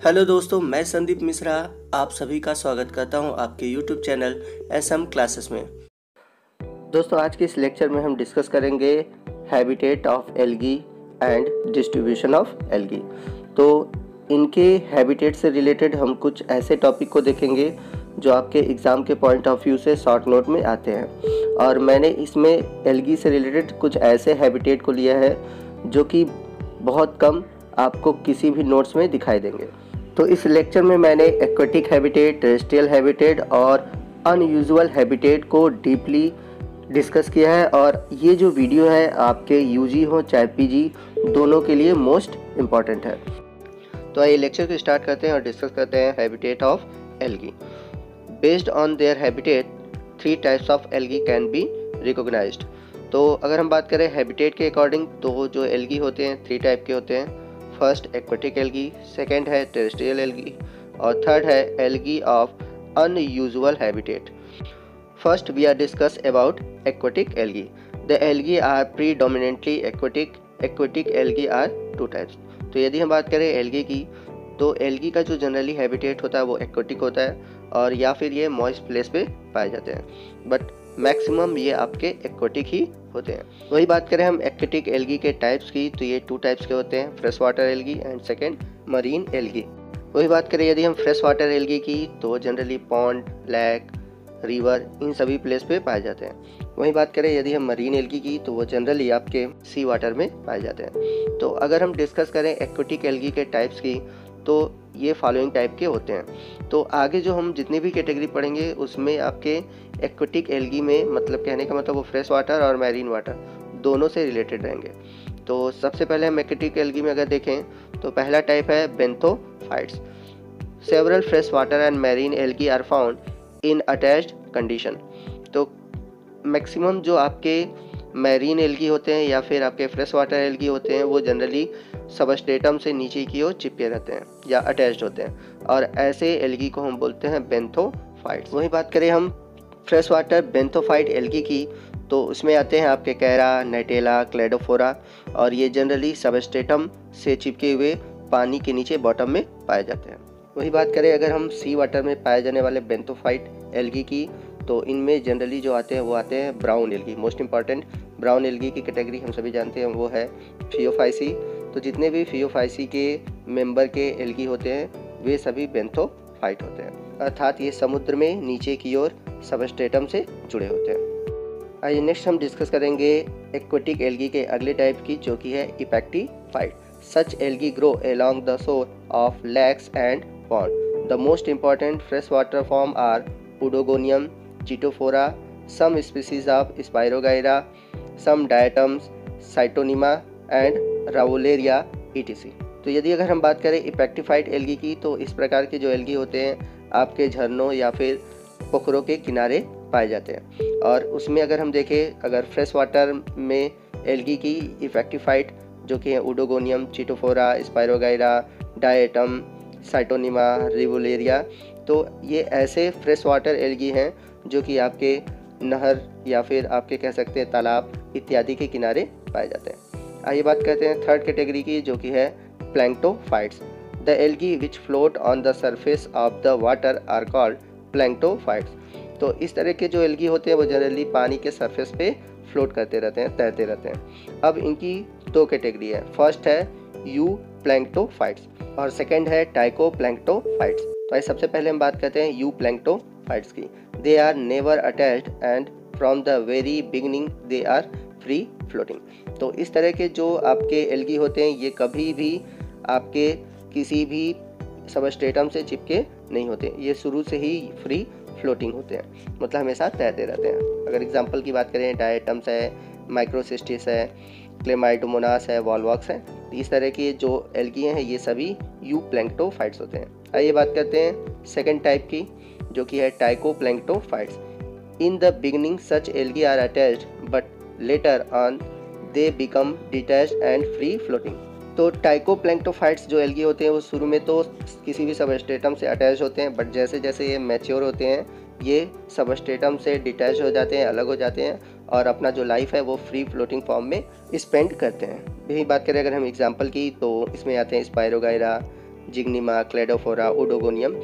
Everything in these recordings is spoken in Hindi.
हेलो दोस्तों, मैं संदीप मिश्रा, आप सभी का स्वागत करता हूँ आपके YouTube channel S M classes में। दोस्तों, आज के इस लेक्चर में हम डिस्कस करेंगे habitat of algae and distribution of algae तो इनके हैबिटेट से रिलेटेड हम कुछ ऐसे टॉपिक को देखेंगे जो आपके एग्ज़ाम के पॉइंट ऑफ़ व्यू से शॉर्ट नोट में आते हैं। और मैंने इसमें एल्गी से रिलेटेड कुछ ऐसे हैबिटेट को लिया है जो कि बहुत कम आपको किसी भी नोट्स में दिखाई देंगे। तो इस लेक्चर में मैंने एक्वेटिक हैबिटेट टेरेस्ट्रियल हैबिटेट और अनयूजुअल हैबिटेट को डीपली डिस्कस किया है और ये जो वीडियो है आपके यूजी हो चाहे पीजी, दोनों के लिए मोस्ट इंपॉर्टेंट है। तो आइए लेक्चर को स्टार्ट करते हैं और डिस्कस करते हैं habitat of algae. Based on their habitat, three types of algae can be recognise तो अगर हम बात करें हैबिटेट के अकॉर्डिंग तो जो एल्गी होते हैं, थ्री टाइप के होते हैं। फ़र्स्ट एक्वेटिक एल्गी सेकेंड है टेरेस्ट्रियल एल्गी और थर्ड है algae of unusual habitat. First we are discuss about aquatic algae the algae are predominantly aquatic aquatic algae are two types. तो यदि हम बात करें एल्गी की तो एल्गी का जो जनरली हैबिटेट होता है वो एक्वेटिक होता है, और या फिर ये मॉइस्ट प्लेस पे पाए जाते हैं। बट मैक्सिमम ये आपके एक्वेटिक ही होते हैं। वही बात करें हम एक्वेटिक एल्गी के टाइप्स की तो ये टू टाइप्स के होते हैं fresh water algae and second marine algae वही बात करें यदि हम फ्रेश वाटर एल्गी की तो जनरली पॉन्ड लैक रिवर इन सभी प्लेस पे पाए जाते हैं। वही बात करें यदि हम मरीन एल्गी की तो वो जनरली आपके सी वाटर में पाए जाते हैं। तो अगर हम डिस्कस करें एक्वेटिक एल्गी के टाइप्स की तो ये फॉलोइंग टाइप के होते हैं। तो आगे जो हम जितनी भी कैटेगरी पढ़ेंगे, उसमें आपके एक्वेटिक एल्गी में मतलब कहने का मतलब वो फ्रेश वाटर और मैरीन वाटर दोनों से रिलेटेड रहेंगे। तो सबसे पहले हम एक्वेटिक एल्गी में अगर देखें तो पहला टाइप है benthophytes several fresh water and marine algae are found in attached condition तो मैक्सिमम जो आपके मैरीन एल्गी होते हैं या फिर आपके फ्रेश वाटर एल्गी होते हैं, वो जनरली सबस्टेटम से नीचे की ओर चिपके रहते हैं या अटैच्ड होते हैं। और ऐसे एल्गी को हम बोलते हैं बेंथोफाइट्स वही बात करें हम फ्रेश वाटर बेंथोफाइट एल्गी की तो उसमें आते हैं आपके कैरा, नेटेला क्लेडोफोरा और ये जनरली सबस्टेटम से चिपके हुए पानी के नीचे बॉटम में पाए जाते हैं। वही बात करें, अगर हम सी वाटर में पाए जाने वाले बेंथोफाइट एल्गी की तो इनमें जनरली जो आते हैं, वो आते हैं brown algae most important brown algae की कैटेगरी हम सभी जानते हैं, वो है फियोफाइसी तो जितने भी फियोफाइसी के मेंबर के एल्गी होते हैं वे सभी बेंथोफाइट होते हैं। अर्थात ये समुद्र में नीचे की ओर सबस्टेटम से जुड़े होते हैं। आइए नेक्स्ट हम डिस्कस करेंगे एक्वेटिक एल्गी के अगले टाइप की जो कि है इपैक्टिफाइट such algae grow along the of lakes and pond. The most important freshwater form are Udogonium, Chitophora, some species of Spirogyra, some diatoms, Cytonema and Rivularia etc T यदि अगर हम बात करें इपेक्टिफाइड एल्गी की तो इस प्रकार के जो एल्गी होते हैं, आपके झरनों या फिर पोखरों के किनारे पाए जाते हैं। और उसमें अगर हम देखें, अगर फ्रेश वाटर में एल्गी की इफेक्टिफाइड जो कि हैं उडोगोनियम चिटोफोरा स्पायरोगाइरा डाएटम साइटोनिमा रिवोलेरिया तो ये ऐसे फ्रेश वाटर एल्गी हैं, जो कि आपके नहर या फिर आपके कह सकते हैं तालाब इत्यादि के किनारे पाए जाते हैं। आइए बात करते हैं थर्ड कैटेगरी की, जो कि है planktophytes the algae which float on the surface of the water are called planktophytes तो इस तरह के जो एल्गी होते हैं, वो जनरली पानी के सरफेस पे फ्लोट करते रहते हैं, तैरते रहते हैं। अब इनकी दो कैटेगरी है। फ़र्स्ट है यू प्लैंक्टोफाइट्स और सेकेंड है टाइको प्लैंक्टोफाइट्स तो आइए सबसे पहले हम बात करते हैं यू प्लैंक्टोफाइट्स की। They are never attached and from the very beginning they are free floating तो इस तरह के जो आपके एल्गी होते हैं, ये कभी भी आपके किसी भी सबस्टेटम से चिपके नहीं होते। ये शुरू से ही फ्री फ्लोटिंग होते हैं। मतलब हमेशा तैरते रहते हैं। अगर एग्जांपल की बात करें डायटम्स है माइक्रोसिस्टिस है क्लेमाइडोमोनास है वॉलवॉक्स है तो इस तरह के जो एल्गी हैं, ये सभी यू प्लैंक्टोफाइट्स होते हैं। आइए बात करते हैं सेकेंड टाइप की, जो कि है tychoplanktophytes in the beginning such algae are attached but later on they become detach and free floating तो टाइकोप्लैंक्टोफाइट्स जो एल्गी होते हैं, वो शुरू में तो किसी भी सबस्टेटम से अटैच होते हैं बट जैसे जैसे ये मैच्योर होते हैं, ये सबस्टेटम से डिटैच हो जाते हैं, अलग हो जाते हैं, और अपना जो लाइफ है, वो फ्री फ्लोटिंग फॉर्म में स्पेंड करते हैं। यही बात करें अगर हम एग्जांपल की तो इसमें आते हैं Spirogyra Zygnema Cladophora Oedogonium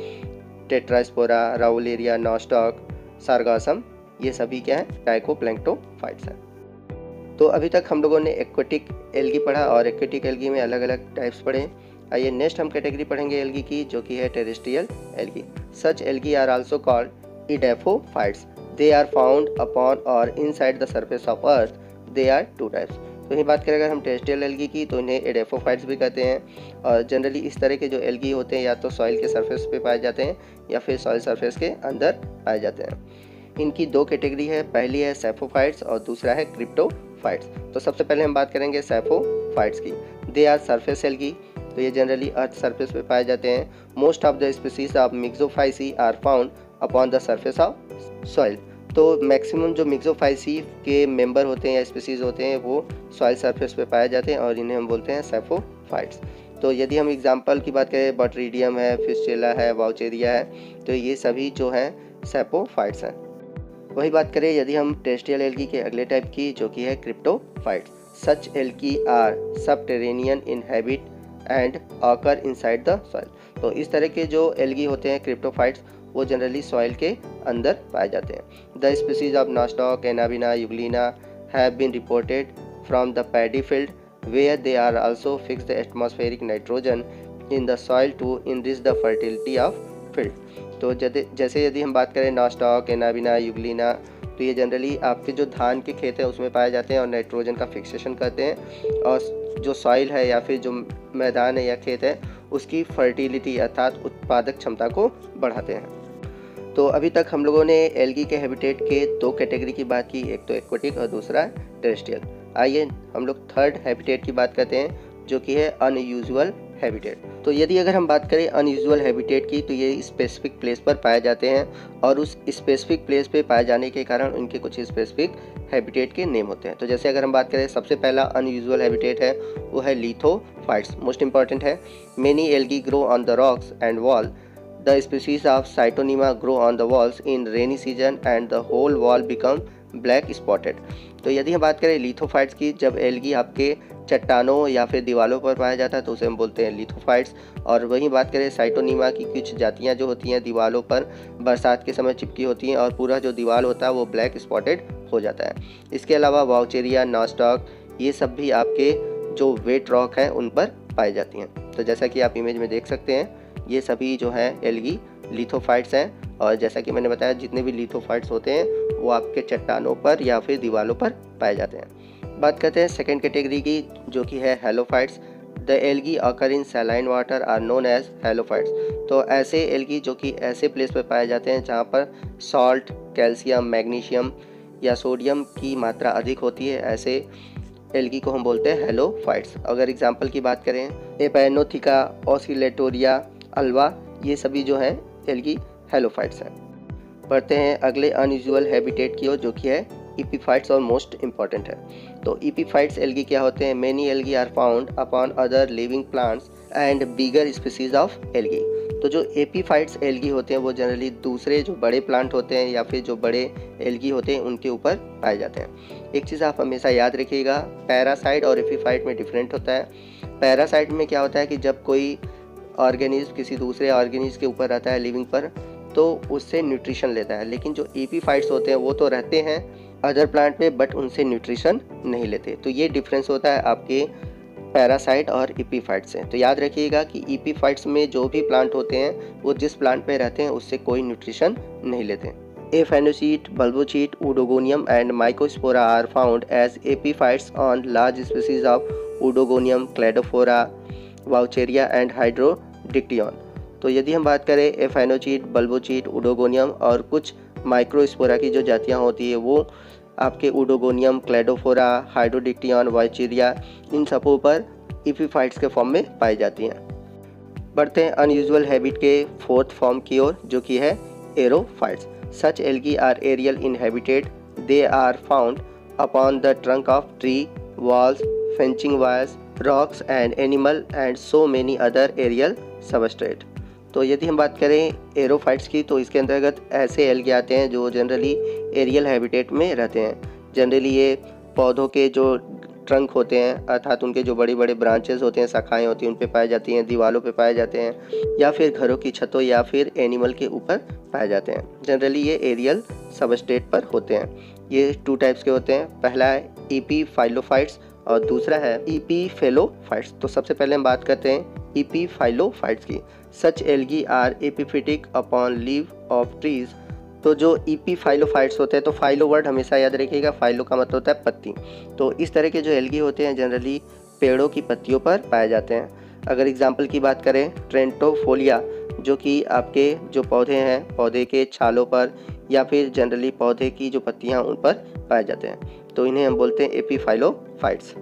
Tetraspora Rivularia Nostoc Sargassum ये सभी क्या है टाइको डाइकोप्लैंक्टोफाइट्स हैं। तो अभी तक हम लोगों ने एक्वेटिक एल्गी पढ़ा और एक्वेटिक एल्गी में अलग अलग टाइप्स पढ़े। आइए नेक्स्ट हम कैटेगरी पढ़ेंगे एल्गी की, जो कि है terrestrial algae. Such algae are also called edaphophytes they are found upon और inside the surface of earth they are two types तो यही बात करें अगर हम टेरेस्ट्रियल एल्गी की तो इन्हें एडेफोफाइट्स भी कहते हैं। और जनरली इस तरह के जो एल्गी होते हैं, या तो सॉइल के सरफेस पे पाए जाते हैं, या फिर सॉइल सरफेस के अंदर पाए जाते हैं। इनकी दो कैटेगरी है। पहली है सेफोफाइट्स और दूसरा है क्रिप्टोफाइट्स तो सबसे पहले हम बात करेंगे सेफोफाइट्स की। दे आर सरफेस एल्गी तो ये जनरली अर्थ सरफेस पे पाए जाते हैं। Most of the species of myxophyceae are found upon the surface of soil तो मैक्सिमम जो मिक्सोफाइसी के मेंबर होते हैं या स्पीसीज होते हैं, वो सॉइल सरफेस पे पाए जाते हैं और इन्हें हम बोलते हैं सेफोफाइट्स तो यदि हम एग्जांपल की बात करें बटरीडियम है फिस्टेला है वाउचेरिया है तो ये सभी जो हैं सेपोफाइट्स हैं। वही बात करें यदि हम टेस्टियल एल्गी के अगले टाइप की, जो कि है crypto cryptophytes such algae are subterranean in habit and occur inside the soil तो इस तरह के जो एल्गी होते हैं क्रिप्टोफाइट्स वो जनरली सॉइल के अंदर पाए जाते हैं। The species of Nostoc Anabaena Euglena have been reported from the paddy field where they are also fix the atmospheric nitrogen in the soil to enrich the fertility of field तो जैसे यदि हम बात करें नास्टॉक, एनाबिना, युगलिना तो ये जनरली आपके जो धान के खेत हैं, उसमें पाए जाते हैं और नाइट्रोजन का फिक्सेशन करते हैं। और जो सॉइल है या फिर जो मैदान है या खेत है, उसकी फर्टिलिटी अर्थात उत्पादक क्षमता को बढ़ाते हैं। तो अभी तक हम लोगों ने एल्गी के हैबिटेट के दो कैटेगरी की बात की, एक तो एक्वेटिक और दूसरा टेरेस्ट्रियल आइए हम लोग थर्ड हैबिटेट की बात करते हैं, जो कि है अनयूजुअल हैबिटेट। तो यदि अगर हम बात करें अनयूजुअल हैबिटेट की तो ये स्पेसिफिक प्लेस पर पाए जाते हैं और उस स्पेसिफिक प्लेस पे पाए जाने के कारण उनके कुछ स्पेसिफिक हैबिटेट के नेम होते हैं। तो जैसे अगर हम बात करें, सबसे पहला अनयूजुअल हैबिटेट है, वो है लिथोफाइट्स मोस्ट इंपॉर्टेंट है many algae grow on the rocks and wall the species of Scytonema grow on the walls in rainy season and the whole wall become black spotted. तो यदि हम बात करें लिथोफाइट्स की, जब एलगी आपके चट्टानों या फिर दीवारों पर पाया जाता है तो उसे हम बोलते हैं लिथोफाइट्स। और वहीं बात करें साइटोनीमा की, कुछ जातियाँ जो होती हैं दीवारों पर बरसात के समय चिपकी होती हैं और पूरा जो दीवार होता है वो ब्लैक स्पॉटेड हो जाता है। इसके अलावा वाउचेरिया नॉस्टॉक ये सब भी आपके जो वेट रॉक हैं, उन पर पाई जाती हैं। तो जैसा कि आप इमेज में देख सकते हैं, ये सभी जो हैं एलगी लिथोफाइट्स हैं। और जैसा कि मैंने बताया, जितने भी लिथोफाइट्स होते हैं वो आपके चट्टानों पर या फिर दीवारों पर पाए जाते हैं। बात करते हैं सेकेंड कैटेगरी की, जो कि है halophytes the algae occur in saline water are known as halophytes तो ऐसे एलगी जो कि ऐसे प्लेस पर पाए जाते हैं जहाँ पर सॉल्ट कैल्शियम मैग्नीशियम या सोडियम की मात्रा अधिक होती है, ऐसे एलगी को हम बोलते हैं हेलोफाइट्स अगर एग्ज़ाम्पल की बात करें एपैनोथिका ऑसिलेटोरिया अल्वा ये सभी जो हैं एलगी हेलोफाइट्स हैं। पढ़ते हैं अगले अनयूजल हैबिटेट की ओर, जो कि है इपीफाइट्स और मोस्ट इंपॉर्टेंट है। तो इपीफाइट्स एलगी क्या होते हैं? Many algae are found upon other living plants and bigger species of algae तो जो एपीफाइट्स एलगी होते हैं, वो जनरली दूसरे जो बड़े प्लांट होते हैं या फिर जो बड़े एलगी होते हैं, उनके ऊपर पाए जाते हैं। एक चीज़ आप हमेशा याद रखिएगा पैरासाइट और एपीफाइट में डिफरेंट होता है। पैरासाइट में क्या होता है कि जब कोई ऑर्गेनिज्म किसी दूसरे ऑर्गेनिज्म के ऊपर रहता है लिविंग पर तो उससे न्यूट्रिशन लेता है। लेकिन जो एपीफाइट्स होते हैं, वो तो रहते हैं अदर प्लांट में बट उनसे न्यूट्रिशन नहीं लेते। तो ये डिफरेंस होता है आपके पैरासाइट और इपीफाइट से। तो याद रखिएगा कि इपीफाइट्स में जो भी प्लांट होते हैं, वो जिस प्लांट पे रहते हैं, उससे कोई न्यूट्रिशन नहीं लेते। Aphanochaete Bulbochaete Oedogonium and Microspora are found as epiphytes on large species of Oedogonium Cladophora Vaucheria and Hydrodictyon तो यदि हम बात करें एफाइनोचीट, बल्बोचीट, उडोगोनियम और कुछ माइक्रोस्पोरा की जो जातियाँ होती है, वो आपके उडोगोनियम, क्लेडोफोरा, हाइड्रोडिक्टियन, वाइचीरिया, इन सबों पर इपीफाइट्स के फॉर्म में पाई जाती हैं। बढ़ते हैं अनयूजल हैबिट के फोर्थ फॉर्म की ओर, जो कि है aerophytes. Such algae are aerial inhabited, they are found upon the trunk of tree, walls, fencing wires, rocks and animal, and so many other aerial substrate. तो यदि हम बात करें एरोफाइट्स की तो इसके अंतर्गत ऐसे एल्गे आते हैं जो जनरली एरियल हैबिटेट में रहते हैं। जनरली ये पौधों के जो ट्रंक होते हैं, अर्थात उनके जो बड़े बड़े ब्रांचेस होते हैं, शाखाएँ होती हैं, उन पर पाए जाती हैं दीवारों पर पाए जाते हैं, या फिर घरों की छतों या फिर एनिमल के ऊपर पाए जाते हैं। जनरली ये एरियल सबस्टेट पर होते हैं। ये टू टाइप्स के होते हैं। पहला है ई पी फाइलोफाइट्स और दूसरा है ईपी फेलोफाइट्स तो सबसे पहले हम बात करते हैं ईपी फाइलोफाइट्स की such algae are epiphytic upon leave of trees तो जो ईपी फाइलोफाइट्स होते हैं तो फाइलो वर्ड हमेशा याद रखिएगा। फाइलो का मतलब होता है पत्ती। तो इस तरह के जो एलगी होते हैं जनरली पेड़ों की पत्तियों पर पाए जाते हैं। अगर एग्ज़ाम्पल की बात करें ट्रेंटोफोलिया जो कि आपके जो पौधे हैं, पौधे के छालों पर या फिर जनरली पौधे की जो पत्तियाँ उन पर पाए जाते हैं। तो इन्हें हम बोलते हैं एपीफाइलोफाइट्स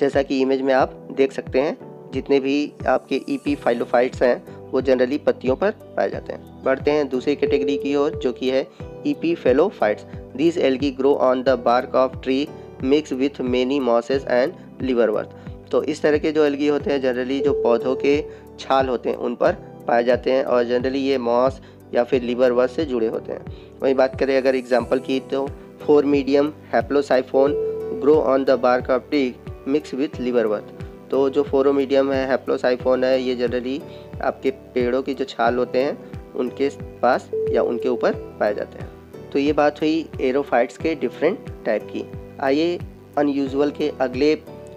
जैसा कि इमेज में आप देख सकते हैं जितने भी आपके ईपी फाइलोफाइट्स हैं, वो जनरली पत्तियों पर पाए जाते हैं। बढ़ते हैं दूसरी कैटेगरी की ओर, जो कि है epiphloeophytes this algae grow on the bark of tree mix with many mosses and liverwort तो इस तरह के जो एल्गी होते हैं जनरली जो पौधों के छाल होते हैं, उन पर पाए जाते हैं और जनरली ये मॉस या फिर लीवर वर्थ से जुड़े होते हैं। वही बात करें अगर एग्ज़ाम्पल की तो Phormidium Haplosiphon grow on the bark of tea mix with liverwort तो जो फोरोमीडियम है हैप्लोसाइफोन है, ये जनरली आपके पेड़ों की जो छाल होते हैं, उनके पास या उनके ऊपर पाए जाते हैं। तो ये बात हुई एरोफाइट्स के डिफरेंट टाइप की। आइए अनयूजल के अगले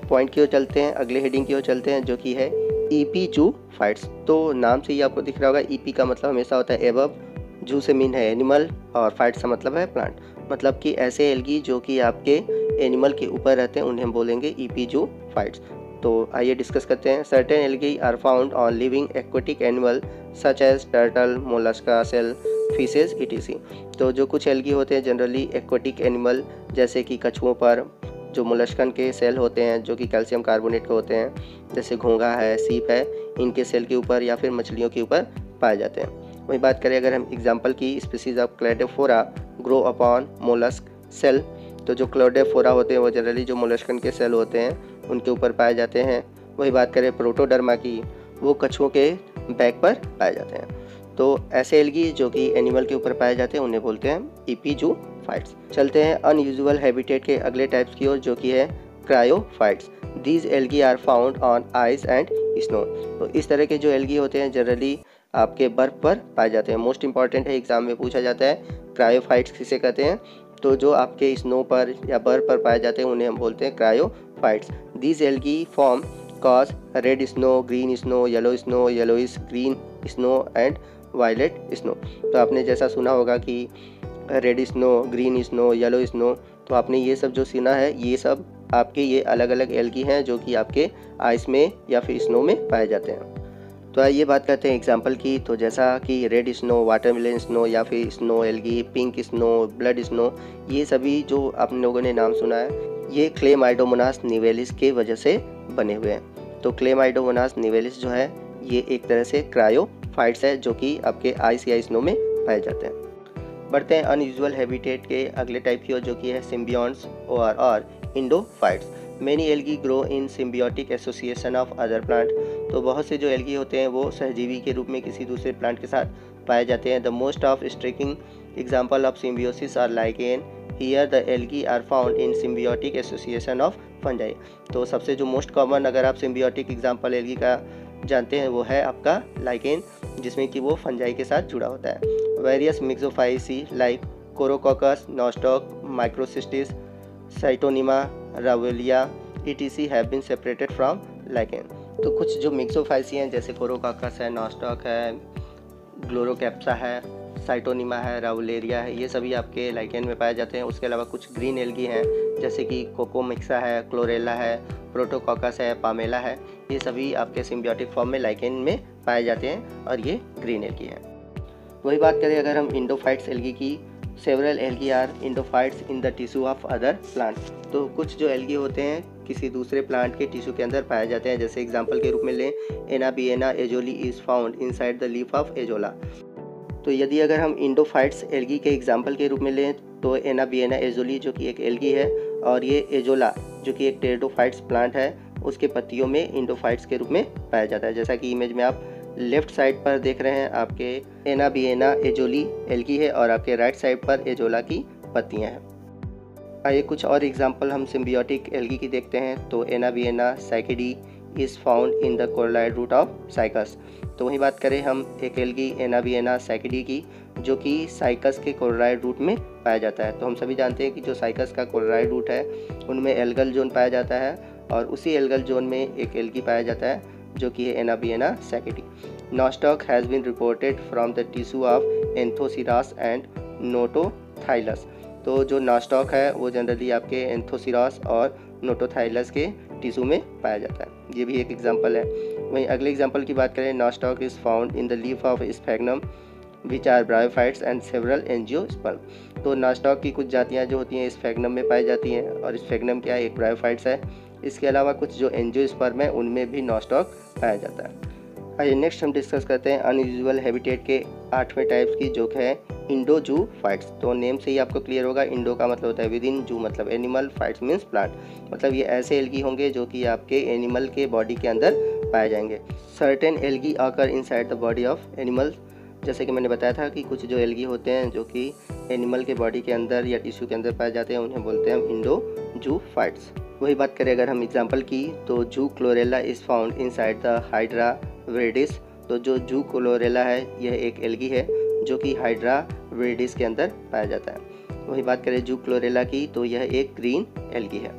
पॉइंट की ओर चलते हैं, अगले हेडिंग की ओर चलते हैं, जो कि है ईपी जू फाइट्स तो नाम से ही आपको दिख रहा होगा ईपी का मतलब हमेशा होता है एबव जू से मीन है एनिमल और फाइट्स का मतलब है प्लांट मतलब कि ऐसे एलगी जो कि आपके एनिमल के ऊपर रहते हैं, उन्हें हम बोलेंगे ईपी जू फाइट्स तो आइए डिस्कस करते हैं। Certain algae are found on living aquatic animal such as turtle mollusca shell faeces ई तो जो कुछ एलगी होते हैं जनरली एक्वेटिक एनिमल जैसे कि कछुओं पर, जो मुलस्कन के सेल होते हैं, जो कि कैल्शियम कार्बोनेट के होते हैं, जैसे घोंघा है, सीप है, इनके सेल के ऊपर या फिर मछलियों के ऊपर पाए जाते हैं। वही बात करें अगर हम एग्ज़ाम्पल की species of Cladophora grow upon mollusc shell तो जो क्लोडेफोरा होते हैं, वो जनरली जो मोलस्कन के सेल होते हैं उनके ऊपर पाए जाते हैं। वही बात करें प्रोटोडर्मा की, वो कछुओं के बैक पर पाए जाते हैं। तो ऐसे एलगी जो कि एनिमल के ऊपर पाए जाते हैं, उन्हें बोलते हैं ईपीजू फाइट्स चलते हैं अनयूजुअल हैबिटेट के अगले टाइप्स की ओर, जो कि है cryophytes. These algae are found on ice and snow. तो इस तरह के जो एलगी होते हैं, जनरली आपके बर्फ़ पर पाए जाते हैं। मोस्ट इंपॉर्टेंट है, एग्ज़ाम में पूछा जाता है, क्रायोफाइट्स किसे कहते हैं? तो जो आपके स्नो पर या बर्फ़ पर पाए जाते हैं, उन्हें हम बोलते हैं cryophytes. These algae form cause red snow green snow yellow snow yellowish green snow and violet snow तो आपने जैसा सुना होगा कि red snow green snow yellow snow तो आपने ये सब जो सुना है, ये सब आपके ये अलग अलग एल्गी हैं जो कि आपके आइस में या फिर स्नो में पाए जाते हैं। तो ये बात करते हैं एग्जांपल की। तो जैसा कि रेड स्नो वाटरमेलन स्नो या फिर snow algae pink snow blood snow ये सभी जो आप लोगों ने नाम सुना है ये क्लेमाइडोमोनास निवेलिस के वजह से बने हुए हैं। तो क्लेमाइडोमोनास निवेलिस जो है, ये एक तरह से क्रायोफाइट्स है जो कि आपके आइस या स्नो में पाए जाते हैं। बढ़ते हैं अनयूजल हैबिटेट के अगले टाइप की ओर, जो कि है सिम्बियॉन्स और और endophytes. Many algae grow in symbiotic association of other plant. तो बहुत से जो एल्गी होते हैं, वो सहजीवी के रूप में किसी दूसरे प्लांट के साथ पाए जाते हैं। The most of striking example of symbiosis are like here the algae are found in symbiotic association of fungi तो सबसे जो मोस्ट कॉमन अगर आप सिम्बियोटिक एग्ज़ाम्पल एल्गी का जानते हैं, वो है आपका लाइकेन जिसमें कि वो फंजाई के साथ जुड़ा होता है। Various myxophyceae like Chroococcus Nostoc Microcystis Scytonema Rivularia E have been separated from lichen तो कुछ जो मिक्सोफाइसी हैं, जैसे कोरोकाकस है नोस्टॉक है ग्लोरोकैप्सा है साइटोनिमा है, राउलेरिया है, ये सभी आपके लाइकेन में पाए जाते हैं। उसके अलावा कुछ ग्रीन एल्गी हैं, जैसे कि कोकोमिक्सा है, क्लोरेला है, प्रोटोकॉकस है, पामेला है, ये सभी आपके सिम्बियोटिक फॉर्म में लाइकेन में पाए जाते हैं और ये ग्रीन एल्गी हैं। वही बात करें अगर हम इंडोफाइट्स एल्गी की, several algae are endophytes in the tissue of other plant. तो कुछ जो एल्गी होते हैं, किसी दूसरे प्लांट के टिश्यू के अंदर पाए जाते हैं। जैसे एग्जांपल के रूप में लें Anabaena azollae is found inside the leaf of Azolla. तो यदि अगर हम इंडोफाइट्स एल्गी के एग्ज़ाम्पल के रूप में लें तो एना बियना एजोली, जो कि एक एल्गी है, और ये एजोला, जो कि एक टेरेडोफाइट्स प्लांट है, उसके पत्तियों में इंडोफाइट्स के रूप में पाया जाता है। जैसा कि इमेज में आप लेफ़्ट साइड पर देख रहे हैं, आपके एना बियना एजोली एल्गी है, और आपके राइट साइड पर एजोला की पत्तियाँ हैं। आइए कुछ और एग्ज़ाम्पल हम सिम्बियोटिक एल्गी की देखते हैं तो एना एना cycadeae is found in the coralloid root of Cycas तो वही बात करें हम एक एल्गी एना बी एना, साइकेडी की, जो कि साइकस के कोरलाइड रूट में पाया जाता है। तो हम सभी जानते हैं कि जो साइकस का कोरलाइड रूट है, उनमें एल्गल जोन पाया जाता है और उसी एल्गल जोन में एक एल्गी पाया जाता है, जो कि है Anabaena cycadeae Nostoc has been reported from the tissue of Anthoceros and Notothylas तो जो नास्टॉक है, वो जनरली आपके एंथोसिरास और नोटोथाइलस के टिश्यू में पाया जाता है। ये भी एक एग्ज़ाम्पल है। वहीं अगले एग्ज़ाम्पल की बात करें Nostoc is found in the leaf of Sphagnum which are bryophytes and several angiosperm तो नास्टॉक की कुछ जातियाँ जो होती हैं स्फेगनम में पाई जाती हैं, और स्फेगनम क्या एक ब्रायोफाइट्स है। इसके अलावा कुछ जो एनजियोस्पर्म है, उनमें भी नास्टॉक पाया जाता है। आइए नेक्स्ट हम डिस्कस करते हैं अनयूजल हैबिटेट के आठवें टाइप्स की जो है। इंडो जू फाइट्स तो नेम से ही आपको क्लियर होगा इंडो का मतलब होता है विद इन जू मतलब एनिमल फाइट्स मीन्स प्लांट मतलब ये ऐसे एल्गी होंगे जो कि आपके एनिमल के बॉडी के अंदर पाए जाएँगे. Certain algae occur inside the body of animal जैसे कि मैंने बताया था कि कुछ जो एल्गी होते हैं जो कि एनिमल के बॉडी के अंदर या टिश्यू के अंदर पाए जाते हैं, उन्हें बोलते हैं इंडो जू फाइट्स वही बात करें अगर हम एग्जांपल की तो zoochlorella is found inside the Hydra viridis तो जो जू क्लोरेला है, यह एक एल्गी है. जो कि हाइड्रा वेडिस के अंदर पाया जाता है। वही बात करें जू क्लोरेला की तो यह एक ग्रीन एल्गी है।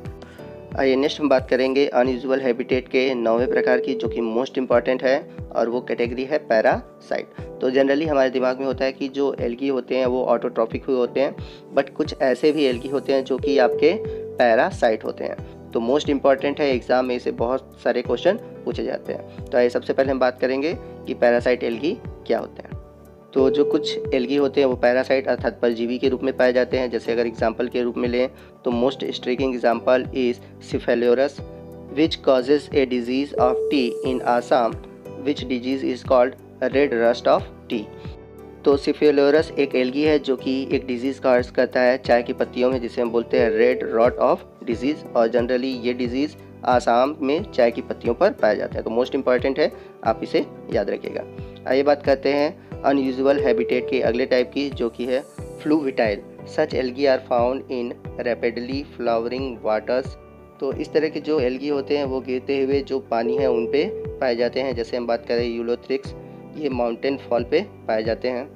आइए नेक्स्ट हम बात करेंगे अनयूजल हैबिटेट के नौवे प्रकार की, जो कि मोस्ट इंपॉर्टेंट है, और वो कैटेगरी है पैरासाइट तो जनरली हमारे दिमाग में होता है कि जो एल्गी होते हैं, वो ऑटोट्रॉफिक हुए होते हैं बट कुछ ऐसे भी एल्गी होते हैं, जो कि आपके पैरासाइट होते हैं। तो मोस्ट इंपॉर्टेंट है एग्ज़ाम में इसे बहुत सारे क्वेश्चन पूछे जाते हैं। तो आइए सबसे पहले हम बात करेंगे कि पैरासाइट एल्गी क्या होते हैं। तो जो कुछ एल्गी होते हैं, वो पैरासाइट अर्थात परजीवी के रूप में पाए जाते हैं। जैसे अगर एग्ज़ाम्पल के रूप में लें तो most striking example is Cephaleuros which causes a disease of tea in Assam which disease is called red rust of tea तो सिफेलोरस एक एल्गी है, जो कि एक डिज़ीज़ का अर्ज़ करता है, चाय की पत्तियों में, जिसे हम बोलते हैं रेड रॉट ऑफ़ डिज़ीज़ और जनरली ये डिज़ीज़ आसाम में चाय की पत्तियों पर पाया जाता है। तो मोस्ट इंपॉर्टेंट है, आप इसे याद रखिएगा। आइए बात करते हैं अनयूजल हैबिटेट के अगले टाइप की, जो कि है fluviatile such algae are found in rapidly flowering waters तो इस तरह के जो एल्गी होते हैं, वो गिरते हुए जो पानी है, उन पे पाए जाते हैं। जैसे हम बात करें यूलोथ्रिक्स ये माउंटेन फॉल पे पाए जाते हैं।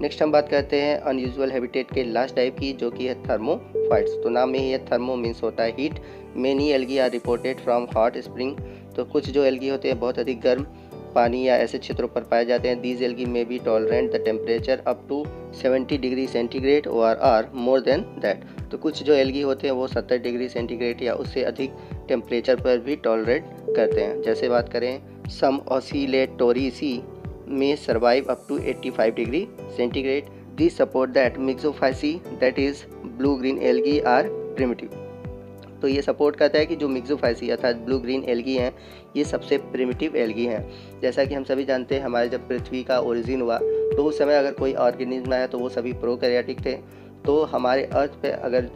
नेक्स्ट हम बात करते हैं अनयूजल हैबिटेट के लास्ट टाइप की, जो कि है थर्मोफाइट्स तो नाम में ही है थर्मो मीन्स होता है heat many algae are reported from hot spring तो कुछ जो एल्गी होते हैं, बहुत अधिक गर्म पानी या ऐसे क्षेत्रों पर पाए जाते हैं। These algae may be tolerant the temperature up to 70 degree centigrade और आर मोर देन दैट तो कुछ जो एल्गी होते हैं, वो 70 डिग्री सेंटीग्रेड या उससे अधिक टेम्परेचर पर भी टॉलरेट करते हैं। जैसे बात करें some oscillatories may survive up to 85 degree centigrade These support that myxophyceae that is blue green algae are primitive. तो ये सपोर्ट करता है कि जो मिक्सोफाइसी अर्थात ब्लू ग्रीन एलगी हैं, ये सबसे प्रिमिटिव एलगी हैं। जैसा कि हम सभी जानते हैं, हमारे जब पृथ्वी का ओरिजिन हुआ तो उस समय अगर कोई ऑर्गेनिज्म आया तो वो सभी प्रोकैरियोटिक थे। तो हमारे अर्थ पे अगर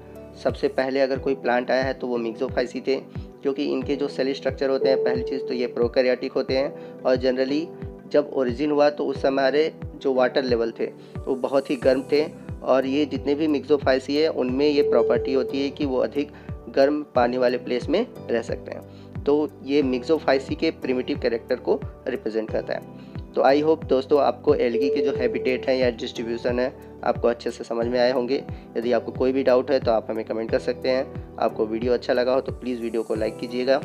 सबसे पहले अगर कोई प्लांट आया है तो वो मिक्सोफाइसी थे, क्योंकि इनके जो सेल स्ट्रक्चर होते हैं, पहली चीज़ तो ये प्रोकैरियोटिक होते हैं। और जनरली जब ओरिजिन हुआ तो उस समय हमारे जो वाटर लेवल थे, वो बहुत ही गर्म थे। और ये जितने भी मिक्सोफाइसी है, उनमें ये प्रॉपर्टी होती है कि वो अधिक गर्म पानी वाले प्लेस में रह सकते हैं। तो ये मिक्सोफाइसी के प्रिमिटिव कैरेक्टर को रिप्रेजेंट करता है। तो आई होप दोस्तों आपको एलगी के जो हैबिटेट है या डिस्ट्रीब्यूशन है, आपको अच्छे से समझ में आए होंगे। यदि आपको कोई भी डाउट है तो आप हमें कमेंट कर सकते हैं। आपको वीडियो अच्छा लगा हो तो प्लीज़ वीडियो को लाइक कीजिएगा।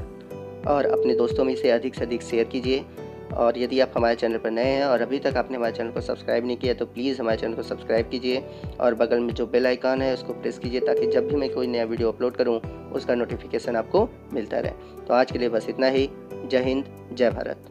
और अपने दोस्तों में इसे अधिक से अधिक शेयर कीजिए। और यदि आप हमारे चैनल पर नए हैं और अभी तक आपने हमारे चैनल को सब्सक्राइब नहीं किया तो प्लीज़ हमारे चैनल को सब्सक्राइब कीजिए और बगल में जो बेल आइकन है, उसको प्रेस कीजिए ताकि जब भी मैं कोई नया वीडियो अपलोड करूँ, उसका नोटिफिकेशन आपको मिलता रहे। तो आज के लिए बस इतना ही। जय हिंद, जय भारत।